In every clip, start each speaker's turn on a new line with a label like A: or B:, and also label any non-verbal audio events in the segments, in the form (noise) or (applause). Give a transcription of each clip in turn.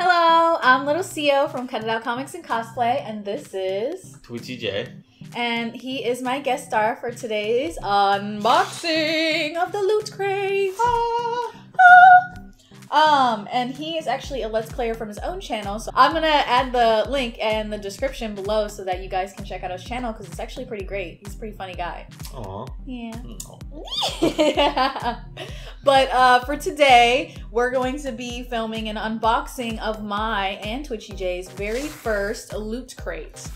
A: Hello, I'm Little Xio from Cut It Out Comics and Cosplay, and this is
B: TwitchyJay
A: and he is my guest star for today's unboxing of the Loot Crate. Ah. Um, and he is actually a Let's Player from his own channel, so I'm gonna add the link and the description below so that you guys can check out his channel because it's actually pretty great. He's a pretty funny guy.
B: Aw.
A: Yeah.
B: No. (laughs)
A: but uh, for today, we're going to be filming an unboxing of my and TwitchyJay's very first loot crate.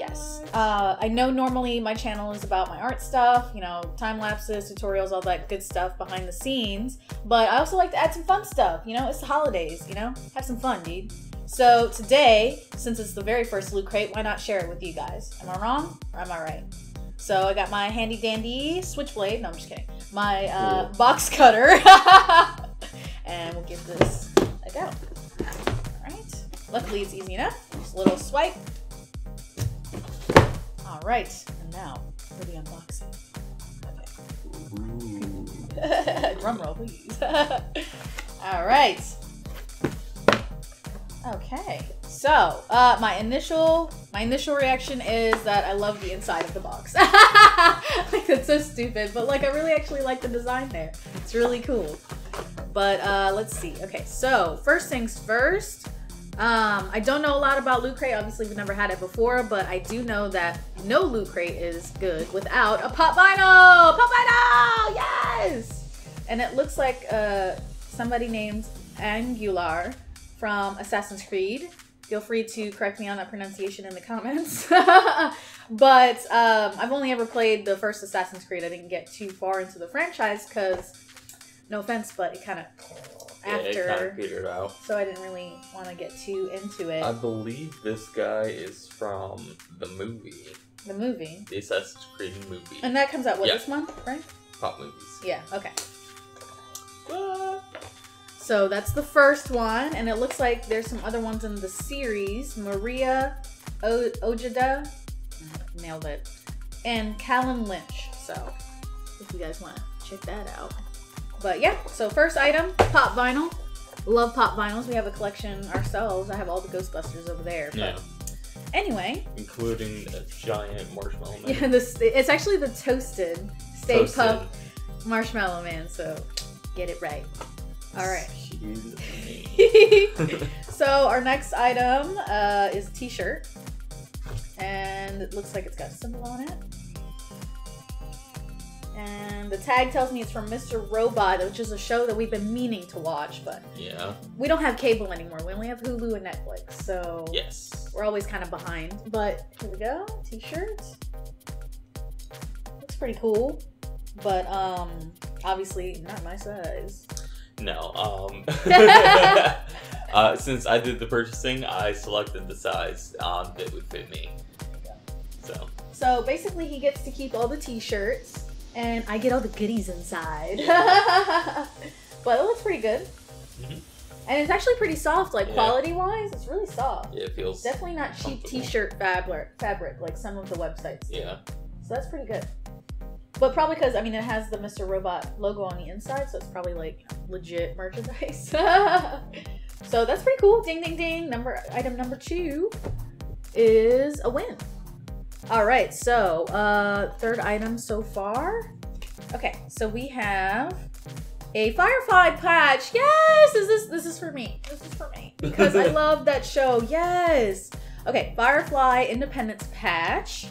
A: Yes. Uh, I know normally my channel is about my art stuff, you know, time lapses, tutorials, all that good stuff behind the scenes. But I also like to add some fun stuff. You know, it's the holidays. You know, have some fun, dude. So today, since it's the very first loot crate, why not share it with you guys? Am I wrong or am I right? So I got my handy dandy switchblade. No, I'm just kidding. My uh, box cutter, (laughs) and we'll give this a go. All right. Luckily, it's easy enough. Just a little swipe. Right. And now for the unboxing. Okay. (laughs) Drum roll, please. (laughs) All right. Okay. So, uh, my initial my initial reaction is that I love the inside of the box. (laughs) like that's so stupid, but like I really actually like the design there. It's really cool. But uh, let's see. Okay, so first things first. Um, I don't know a lot about Loot Crate. Obviously, we've never had it before, but I do know that no Loot Crate is good without a pop vinyl. Pop vinyl, yes. And it looks like uh, somebody named Angular from Assassin's Creed. Feel free to correct me on that pronunciation in the comments. (laughs) but um, I've only ever played the first Assassin's Creed. I didn't get too far into the franchise because, no offense, but it kind of
B: Yeah, it kind
A: after,
B: of petered out.
A: so I didn't really want to get too into it.
B: I believe this guy is from the movie,
A: the movie,
B: the Assassin's Creed movie.
A: and that comes out what
B: Yeah.
A: this month, right?
B: Pop movies.
A: Yeah. Okay.
B: What?
A: So that's the first one, and it looks like there's some other ones in the series. Maria o- Ojeda, nailed it, and Callum Lynch. So if you guys want to check that out. But yeah, so first item, pop vinyl. Love pop vinyls. We have a collection ourselves. I have all the Ghostbusters over there. But
B: Yeah,
A: anyway,
B: including a giant marshmallow man.
A: yeah, this it's actually the toasted Stay
B: Toasted.
A: Puft Marshmallow Man. So get it right. All right. (laughs) So (laughs) our next item uh, is a t-shirt and it looks like it's got a symbol on it and the tag tells me it's from mr robot which is a show that we've been meaning to watch but
B: yeah.
A: we don't have cable anymore we only have hulu and netflix so
B: Yes.
A: we're always kind of behind but here we go t-shirt looks pretty cool but um obviously not my size
B: No. Um. (laughs) (laughs) uh, since I did the purchasing, I selected the size um, that would fit me. So
A: So basically, he gets to keep all the t-shirts, and I get all the goodies inside. (laughs) but it looks pretty good,
B: Mhm.
A: and it's actually pretty soft. Like
B: Yeah.
A: quality-wise, it's really soft.
B: yeah, it feels.
A: Definitely not cheap t-shirt fabric, fabric like some of the websites. do.
B: Yeah.
A: So that's pretty good. But probably because I mean it has the Mr. Robot logo on the inside, so it's probably like legit merchandise. (laughs) so that's pretty cool. Ding ding ding. Number item number two is a win. All right, so uh, third item so far. Okay, so we have a Firefly patch. Yes, this is this is for me. This is for me (laughs) because I love that show. Yes. Okay, Firefly Independence patch.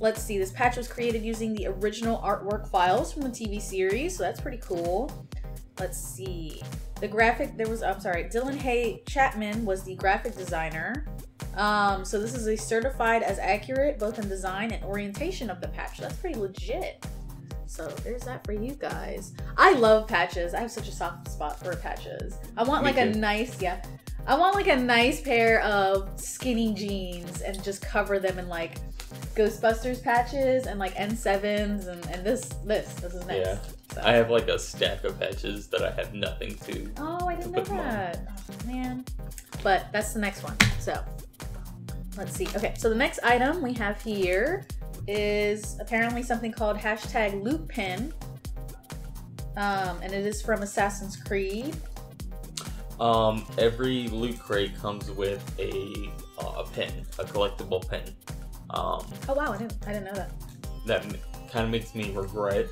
A: Let's see. This patch was created using the original artwork files from the TV series, so that's pretty cool. Let's see. The graphic there was I'm sorry, Dylan Hay Chapman was the graphic designer. Um, so this is a certified as accurate both in design and orientation of the patch. That's pretty legit. So there's that for you guys. I love patches. I have such a soft spot for patches. I want
B: Me
A: like a nice, yeah. I want like a nice pair of skinny jeans and just cover them in like Ghostbusters patches and like N7s and, and this this this is nice.
B: Yeah.
A: So-
B: I have like a stack of patches that I have nothing to.
A: Oh, I didn't know
B: put them on.
A: that. Oh, man. But that's the next one. So let's see. Okay, so the next item we have here is apparently something called hashtag loot pin. Um, and it is from Assassin's Creed.
B: Um, every loot crate comes with a uh, a pin, a collectible pin. Um,
A: Oh wow, I didn't I didn't know that.
B: that kind of makes me regret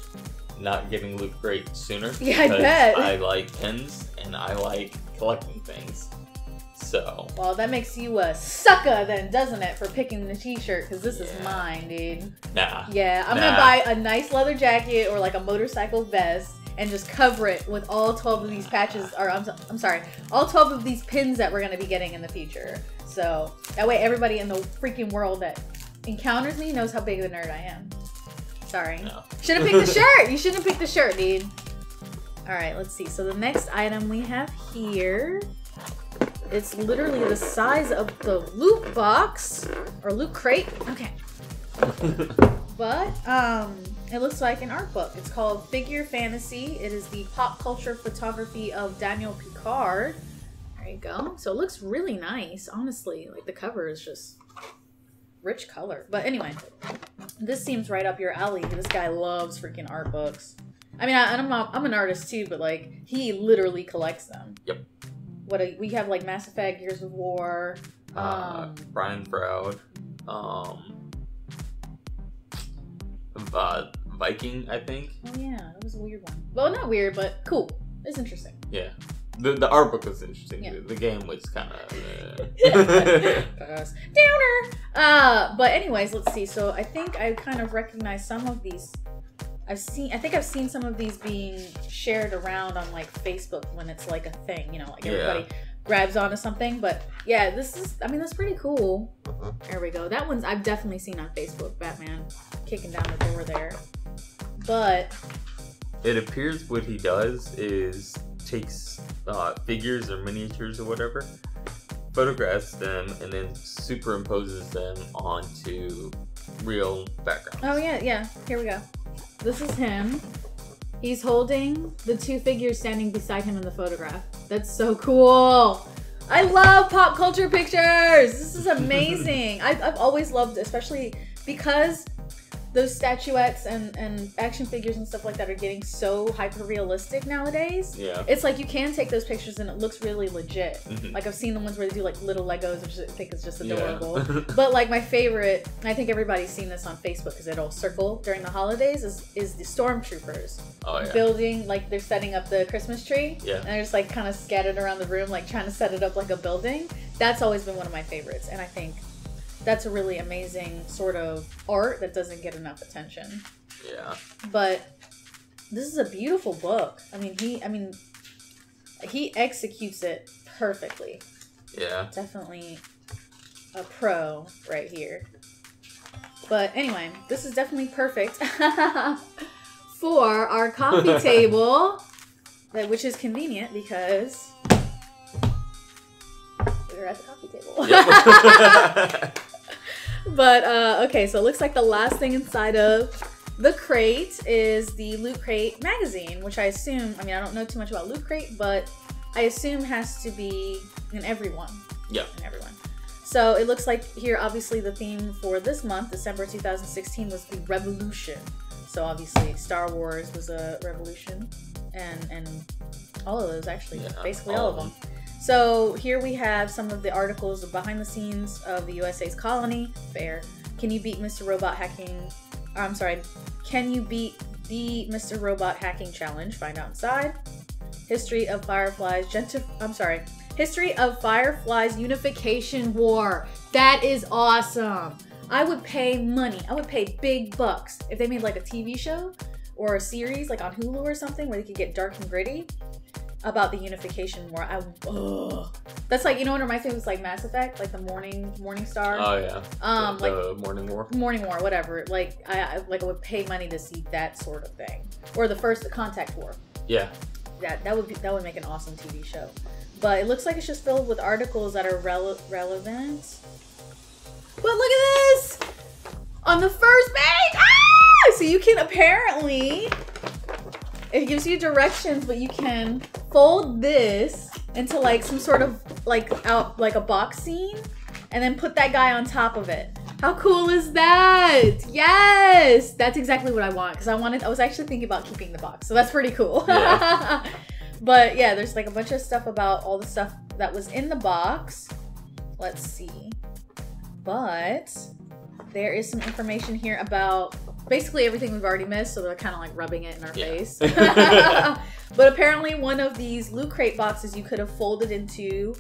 B: not getting loot crate sooner. (laughs)
A: Yeah, I bet.
B: I like pins and I like collecting things. So
A: Well, that makes you a sucker then, doesn't it, for picking the t-shirt? Because this is mine, dude.
B: nah.
A: Yeah, I'm
B: Nah.
A: gonna buy a nice leather jacket or like a motorcycle vest and just cover it with all 12 of these patches, or I'm, I'm sorry, all 12 of these pins that we're gonna be getting in the future. So that way everybody in the freaking world that encounters me knows how big of a nerd I am. Sorry.
B: No.
A: Should have picked the (laughs) shirt. You shouldn't have picked the shirt, dude. All right, let's see. So the next item we have here, it's literally the size of the loot box or loot crate. Okay. (laughs) But um, it looks like an art book. It's called Figure Fantasy. It is the pop culture photography of Daniel Picard. There you go. So it looks really nice, honestly. Like the cover is just rich color. But anyway, this seems right up your alley. This guy loves freaking art books. I mean, I, I'm not, I'm an artist too, but like he literally collects them.
B: Yep.
A: What a, we have like Mass Effect, Gears of War.
B: uh,
A: Um,
B: Brian Froud, um, Va- Viking, I think.
A: Oh yeah, that was a weird one. Well, not weird, but cool. It's interesting.
B: Yeah, the the art book was interesting.
A: Yeah.
B: The, the game was kind of. (laughs) (laughs)
A: Pass. Downer. Uh, but anyways, let's see. So I think I kind of recognize some of these. I've seen. I think I've seen some of these being shared around on like Facebook when it's like a thing. You know, like
B: Yeah.
A: everybody grabs onto something. But yeah, this is. I mean, that's pretty cool.
B: Uh-huh.
A: There we go. That one's I've definitely seen on Facebook. Batman kicking down the door there. But
B: it appears what he does is takes uh, figures or miniatures or whatever, photographs them, and then superimposes them onto real backgrounds.
A: Oh yeah, yeah. Here we go. This is him. He's holding the two figures standing beside him in the photograph. That's so cool. I love pop culture pictures. This is (laughs) amazing. I've, I've always loved, especially because those statuettes and, and action figures and stuff like that are getting so hyper realistic nowadays.
B: Yeah.
A: It's like you can take those pictures and it looks really legit.
B: Mhm.
A: Like I've seen the ones where they do like little Legos, which I think is just adorable. Yeah. (laughs) But like my favorite, I think everybody's seen this on Facebook because it'll circle during the holidays. Is is the stormtroopers
B: oh yeah.
A: building like they're setting up the Christmas tree
B: Yeah.
A: and they're just like kind of scattered around the room, like trying to set it up like a building. That's always been one of my favorites, and I think that's a really amazing sort of art that doesn't get enough attention.
B: Yeah.
A: But this is a beautiful book. I mean, he, I mean, he executes it perfectly
B: Yeah.
A: definitely a pro right here. But anyway, this is definitely perfect (laughs) for our coffee (laughs) table, which is convenient because we're at the coffee table.
B: Yep. (laughs)
A: but uh, okay, so it looks like the last thing inside of the crate is the Loot Crate magazine, which I assume, I mean, I don't know too much about Loot Crate, but I assume has to be in everyone.
B: Yeah.
A: In everyone. So it looks like here, obviously, the theme for this month, December 2016, was the revolution. So obviously, Star Wars was a revolution, and and all of those actually,
B: Yeah,
A: basically
B: all
A: all,
B: of
A: of them. So here we have some of the articles behind the scenes of the USA's colony. Fair. Can you beat Mr. Robot hacking? I'm sorry. Can you beat the Mr. Robot hacking challenge? Find out inside. History of Fireflies. I'm sorry. History of Fireflies Unification War. That is awesome. I would pay money. I would pay big bucks if they made like a TV show or a series like on Hulu or something where they could get dark and gritty about the unification war. I ugh. that's like you know what reminds me was like Mass Effect, like the Morning Morning Star,
B: oh yeah.
A: um,
B: the,
A: like
B: the morning war.
A: Morning War, whatever. Like I, I like I would pay money to see that sort of thing, or the first Contact War.
B: Yeah.
A: That that would be that would make an awesome TV show. But it looks like it's just filled with articles that are rele- relevant. But look at this on the first page. Ah! So you can apparently it gives you directions, but you can fold this into like some sort of like out like a box scene, and then put that guy on top of it. How cool is that? Yes, that's exactly what I want because I wanted. I was actually thinking about keeping the box, so that's pretty cool.
B: Yeah. (laughs)
A: but yeah, there's like a bunch of stuff about all the stuff that was in the box. Let's see. But there is some information here about basically everything we've already missed, so they're kind of like rubbing it in our
B: Yeah.
A: face. (laughs) (laughs) but apparently, one of these loot crate boxes you could have folded into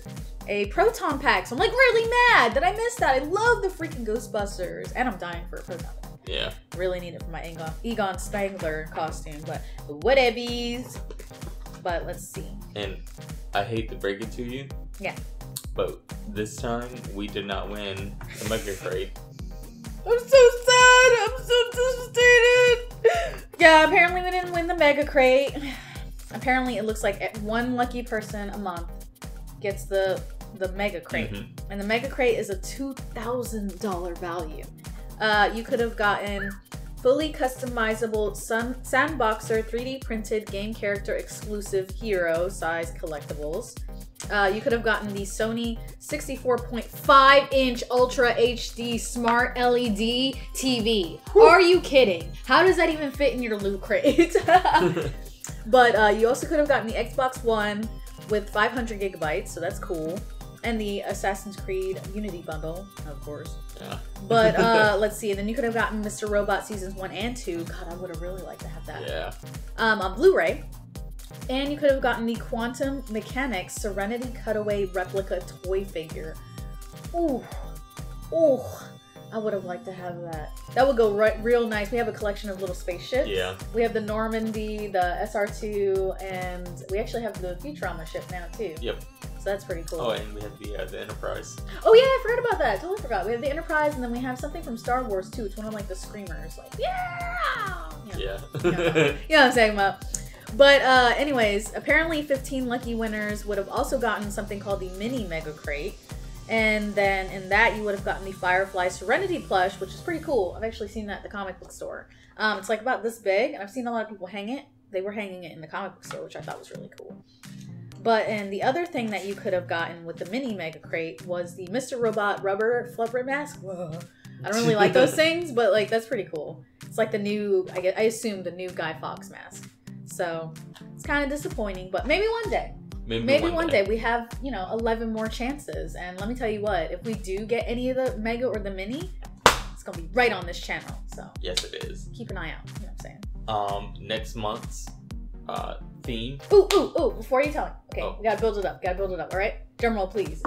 A: a proton pack. So I'm like really mad that I missed that. I love the freaking Ghostbusters, and I'm dying for a proton pack.
B: Yeah.
A: Really need it for my Egon, Egon Spengler costume, but whatevies. But let's see.
B: And I hate to break it to you.
A: Yeah.
B: But this time we did not win the Mega Crate.
A: I'm so. I'm so devastated. Yeah, apparently we didn't win the mega crate. Apparently, it looks like one lucky person a month gets the the mega crate,
B: Mhm.
A: and the mega crate is a two thousand dollar value. Uh, you could have gotten fully customizable Sun Sandboxr 3D printed game character exclusive hero size collectibles. Uh, you could have gotten the Sony 64.5 inch Ultra HD Smart LED TV. Are you kidding? How does that even fit in your loot crate? (laughs) (laughs) but uh, you also could have gotten the Xbox One with 500 gigabytes, so that's cool. And the Assassin's Creed Unity bundle, of course.
B: yeah. (laughs)
A: But uh, let's see. Then you could have gotten Mr. Robot seasons one and two. God, I would have really liked to have that
B: yeah.
A: um, on Blu-ray. And you could have gotten the Quantum Mechanix Serenity Cutaway replica toy figure. Ooh, ooh, I would have liked to have that. That would go right, real nice. We have a collection of little spaceships.
B: Yeah.
A: We have the Normandy, the SR2, and we actually have the Futurama ship now too.
B: Yep.
A: So that's pretty cool.
B: Oh, and we have the uh, the Enterprise.
A: Oh yeah, I forgot about that. Totally forgot. We have the Enterprise, and then we have something from Star Wars too. It's one of like the screamers, like yeah. You know,
B: Yeah. (laughs)
A: You know what I'm saying about. But uh, anyways, apparently 15 lucky winners would have also gotten something called the mini mega crate. And then in that you would have gotten the Firefly Serenity plush, which is pretty cool. I've actually seen that at the comic book store. Um, it's like about this big, and I've seen a lot of people hang it. They were hanging it in the comic book store, which I thought was really cool. But and the other thing that you could have gotten with the mini mega crate was the Mr. Robot rubber flubber mask. Whoa. I don't really like those (laughs) things, but like that's pretty cool. It's like the new, I guess, I assume the new Guy Fawkes mask. So it's kind of disappointing, but maybe one day,
B: Maybe,
A: maybe one day we have you know 11 more chances. And let me tell you what, if we do get any of the mega or the mini, it's gonna be right on this channel. So
B: Yes, it is.
A: keep an eye out. You know what I'm saying?
B: Um, next month's uh theme.
A: Ooh, ooh, ooh! Before you tell me, okay,
B: Oh.
A: we gotta build it up. Gotta build it up. All right, drum roll, please.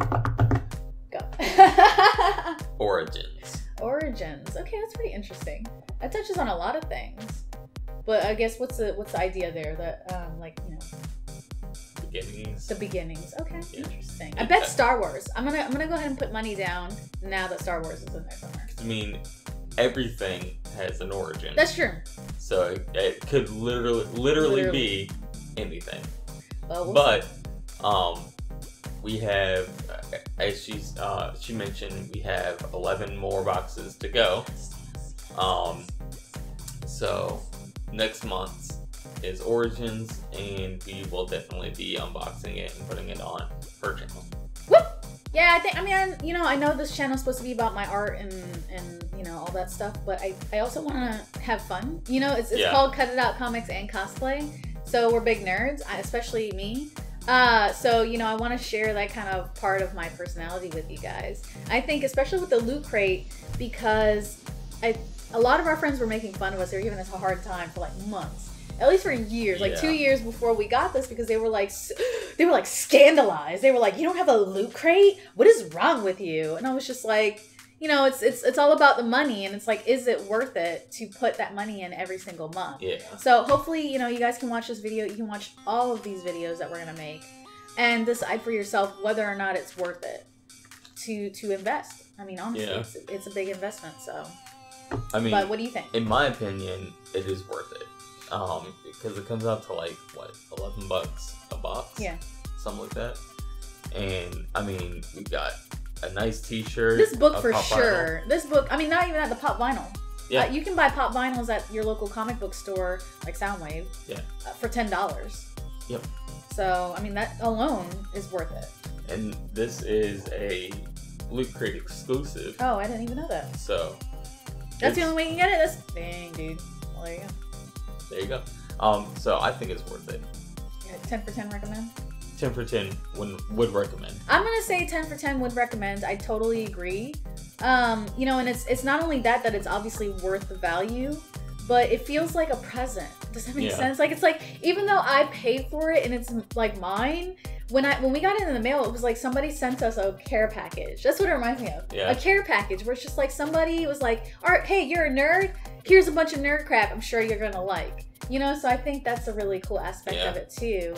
A: Go. (laughs)
B: Origins.
A: Origins. Okay, that's pretty interesting. That touches on a lot of things. But I guess what's the what's the idea there? That um, like you know
B: Beginnings.
A: the beginnings. Okay,
B: Yeah.
A: interesting. I bet Star Wars. I'm gonna I'm gonna go ahead and put money down now that Star Wars is in there somewhere.
B: I mean, everything has an origin.
A: That's true.
B: so it, it could literally, literally,
A: Literally.
B: be anything.
A: Well, we'll
B: But um, we have, uh, as she's uh, she mentioned, we have 11 more boxes to go. Um, so next month is Origins, and we will definitely be unboxing it and putting it on her channel.
A: Yeah, I think. I mean, you know, I know this channel's supposed to be about my art and and you know all that stuff, but I I also want to have fun. You know, it's it's
B: Yeah.
A: called Cut It Out Comics and Cosplay, so we're big nerds, especially me. Uh, so you know, I want to share that kind of part of my personality with you guys. I think, especially with the loot crate, because I a lot of our friends were making fun of us. They were giving us a hard time for like months. At least for years, like
B: Yeah.
A: two years before we got this, because they were like, they were like scandalized. They were like, "You don't have a loot crate? What is wrong with you?" And I was just like, you know, it's it's it's all about the money, and it's like, is it worth it to put that money in every single month?
B: Yeah.
A: So hopefully, you know, you guys can watch this video. You can watch all of these videos that we're gonna make, and decide for yourself whether or not it's worth it to to invest. I mean, honestly,
B: Yeah.
A: it's, it's a big investment. So,
B: I mean,
A: but what do you think?
B: in my opinion, it is worth it. Um, because it comes out to like what, eleven bucks a box?
A: Yeah.
B: something like that. And I mean, we got a nice T-shirt.
A: This book for
B: pop vinyl.
A: sure. This book. I mean, not even at the pop vinyl.
B: Yeah.
A: Uh, you can buy pop vinyls at your local comic book store, like Soundwave.
B: Yeah.
A: Uh, for ten dollars.
B: Yep.
A: So I mean, that alone is worth it.
B: And this is a Loot Crate exclusive.
A: Oh, I didn't even know that.
B: So
A: That's the only way you can get it. That's dang, dude. Well, there you go.
B: There you go. Um, so I think it's worth it.
A: Yeah, 10 for 10 recommend?
B: 10 for 10 would, would recommend.
A: I'm gonna say 10 for 10 would recommend. I totally agree. Um, you know, and it's it's not only that that it's obviously worth the value, but it feels like a present. Does that make
B: Yeah.
A: sense? Like it's like even though I paid for it and it's like mine, when I when we got it in the mail, it was like somebody sent us a care package. That's what it reminds me of.
B: Yeah.
A: A care package where it's just like somebody was like, "All right, hey, you're a nerd. Here's a bunch of nerd crap. I'm sure you're gonna like." You know, so I think that's a really cool aspect
B: Yeah.
A: of it too.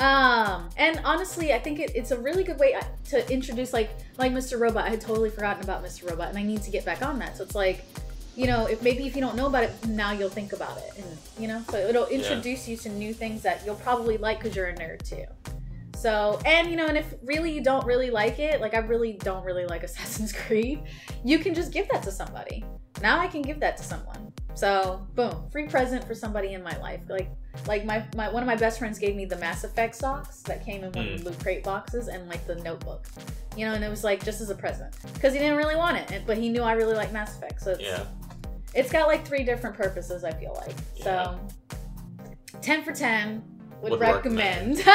A: Um, and honestly, I think it, it's a really good way uh, to introduce like like Mr. Robot. I had totally forgotten about Mr. Robot, and I need to get back on that. So it's like, you know, if maybe if you don't know about it now, you'll think about it, and you know, so it'll introduce you to new things that you'll probably like because you're a nerd too. So, and you know, and if really you don't really like it, like I really don't really like Assassin's (laughs) Creed, you can just give that to somebody. Now I can give that to someone. So, boom, free present for somebody in my life. Like, like my, my one of my best friends gave me the Mass Effect socks that came in one of the loot crate boxes and like the notebook. You know, and it was like just as a present because he didn't really want it, but he knew I really like Mass Effect. So it's,
B: Yeah.
A: it's got like three different purposes. I feel like
B: Yeah.
A: so. Ten for ten would,
B: Would
A: recommend. (laughs) (laughs)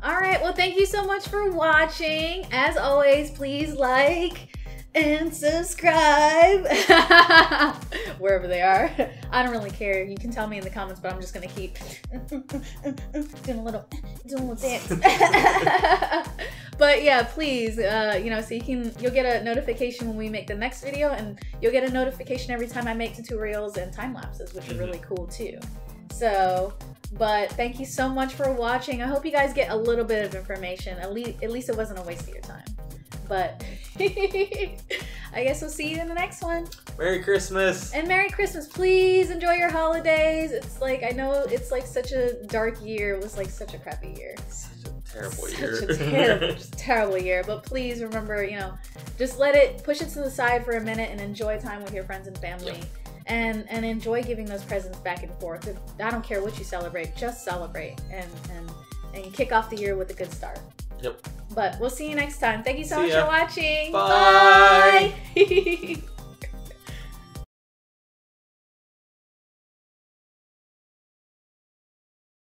A: All right. Well, thank you so much for watching. As always, please like and subscribe (laughs) wherever they are. I don't really care. You can tell me in the comments, but I'm just gonna keep (laughs) doing a little doing a little dance. (laughs) but yeah, please, uh, you know, so you can you'll get a notification when we make the next video, and you'll get a notification every time I make tutorials and time lapses, which are really cool too. So, but thank you so much for watching. I hope you guys get a little bit of information. At least, at least it wasn't a waste of your time. But (laughs) I guess we'll see you in the next one.
B: Merry Christmas.
A: And Merry Christmas. Please enjoy your holidays. It's like I know it's like such a dark year. It was like such a crappy year.
B: Such a terrible
A: Such
B: year.
A: a terrible, (laughs) just terrible year. But please remember, you know, just let it push it to the side for a minute and enjoy time with your friends and family.
B: Yep.
A: And and enjoy giving those presents back and forth. I don't care what you celebrate, just celebrate and and and kick off the year with a good start.
B: Yep.
A: But we'll see you next time. Thank you so
B: see
A: much
B: ya.
A: for watching.
B: Bye.
A: Bye. (laughs)